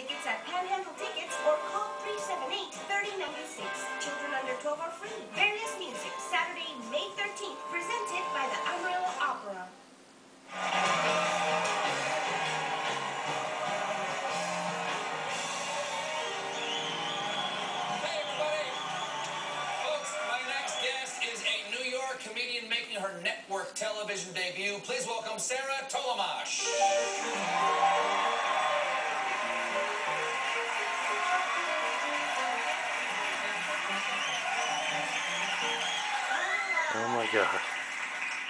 tickets at Panhandle Tickets or call 378-3096. Children under 12 are free. Various Music, Saturday, May 13th, presented by the Amarillo Opera. Hey, everybody. Folks, my next guest is a New York comedian making her network television debut. Please welcome Sarah Tollemache. Oh my god.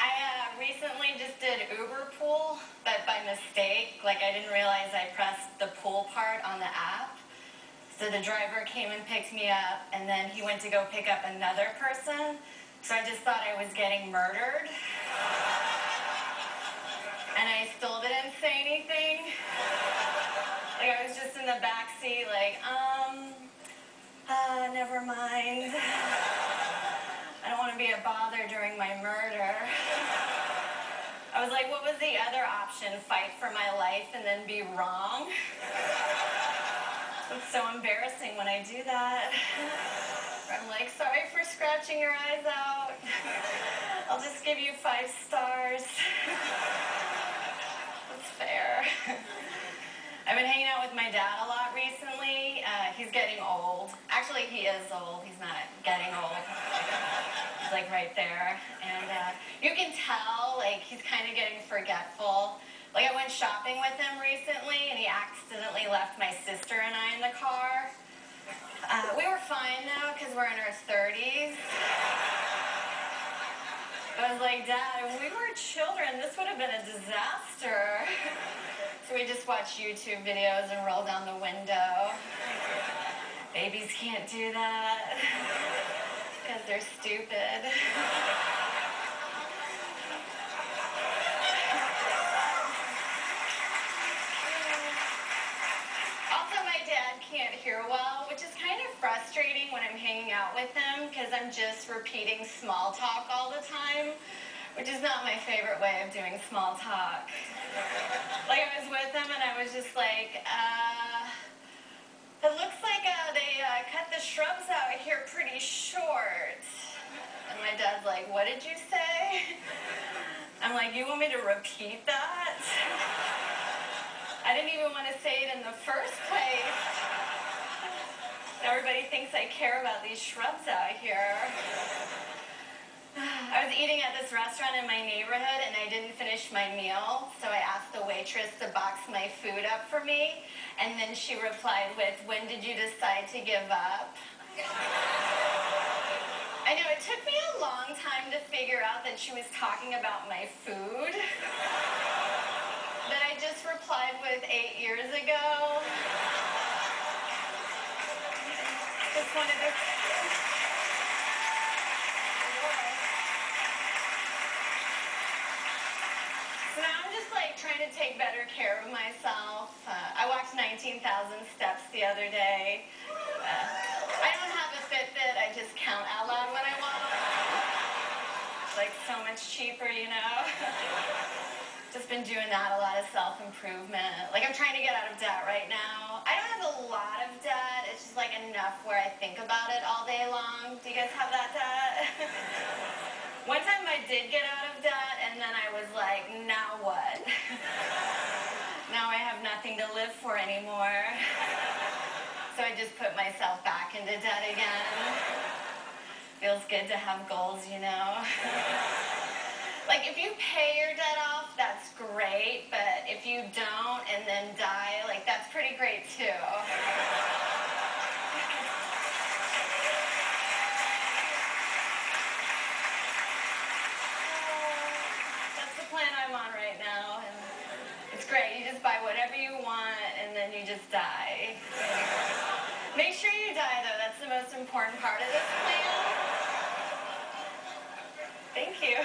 I uh, recently just did Uber Pool, but by mistake. Like I didn't realize I pressed the pool part on the app. So the driver came and picked me up, and then he went to go pick up another person. So I just thought I was getting murdered. And I still didn't say anything. Like I was just in the back seat, like, um, uh, never mind. I don't want to be a bother during my murder. I was like, what was the other option? Fight for my life and then be wrong? It's so embarrassing when I do that. I'm like, sorry for scratching your eyes out. I'll just give you five stars. That's fair. I've been hanging out with my dad a lot recently. Uh, he's getting old. Actually, he is old. He's not getting old. Like right there. And uh, you can tell, like, he's kind of getting forgetful. Like, I went shopping with him recently, and he accidentally left my sister and I in the car. Uh, we were fine, though, because we're in our 30s. I was like, Dad, if we were children, this would have been a disaster. So we just watch YouTube videos and roll down the window. Babies can't do that because they're stupid. Also, my dad can't hear well, which is kind of frustrating when I'm hanging out with him because I'm just repeating small talk all the time, which is not my favorite way of doing small talk. Like I was with him and I was just like, uh, it looks like uh, they uh, cut the shrubs out here pretty short. And my dad's like, what did you say? I'm like, you want me to repeat that? I didn't even want to say it in the first place. Everybody thinks I care about these shrubs out here. I was eating at this restaurant in my neighborhood and I didn't finish my meal, so I asked the waitress to box my food up for me, and then she replied with, when did you decide to give up? I know, it took me a long time to figure out that she was talking about my food. that I just replied with eight years ago. Just wanted to. So now I'm just like trying to take better care of myself. Uh, I walked 19,000 steps the other day. Uh, I don't have a Fitbit, I just count out loud when I walk. It's like so much cheaper, you know? just been doing that, a lot of self-improvement. Like I'm trying to get out of debt right now. I don't have a lot of debt, it's just like enough where I think about it all day long. Do you guys have that debt? One time I did get out of debt and then I was like, have nothing to live for anymore. So I just put myself back into debt again. Feels good to have goals, you know? Like if you pay your debt off, that's great, but if you don't and then die, like that's pretty great too. Oh, that's the plan I'm on right now, it's great. You just buy whatever you want, and then you just die. Make sure you die, though. That's the most important part of this plan. Thank you.